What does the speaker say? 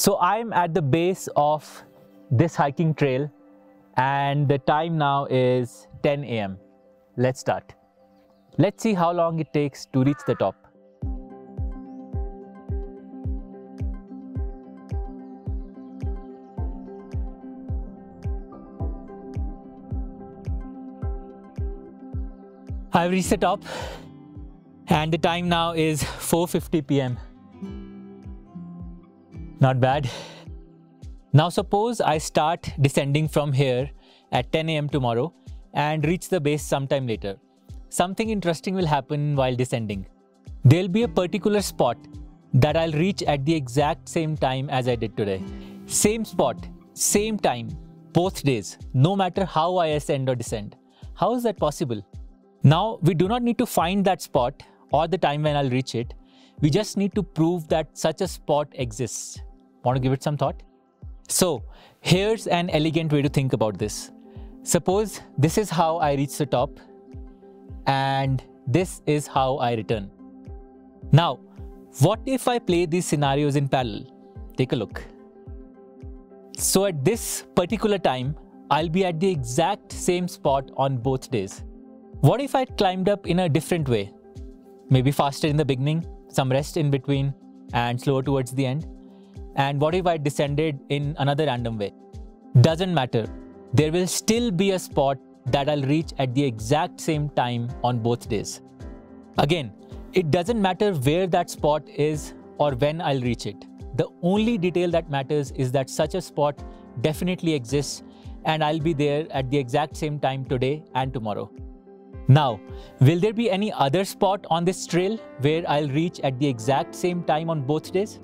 So I'm at the base of this hiking trail and the time now is 10 a.m. Let's start. Let's see how long it takes to reach the top. I've reached the top and the time now is 4.50 p.m. Not bad. Now suppose I start descending from here at 10 a.m. tomorrow and reach the base sometime later. Something interesting will happen while descending. There'll be a particular spot that I'll reach at the exact same time as I did today. Same spot, same time, both days, no matter how I ascend or descend. How is that possible? Now, we do not need to find that spot or the time when I'll reach it. We just need to prove that such a spot exists. Want to give it some thought? So, here's an elegant way to think about this. Suppose this is how I reach the top and this is how I return. Now, what if I play these scenarios in parallel? Take a look. So at this particular time, I'll be at the exact same spot on both days. What if I climbed up in a different way? Maybe faster in the beginning, some rest in between, and slower towards the end? And what if I descended in another random way? Doesn't matter. There will still be a spot that I'll reach at the exact same time on both days. Again, it doesn't matter where that spot is or when I'll reach it. The only detail that matters is that such a spot definitely exists and I'll be there at the exact same time today and tomorrow. Now, will there be any other spot on this trail where I'll reach at the exact same time on both days?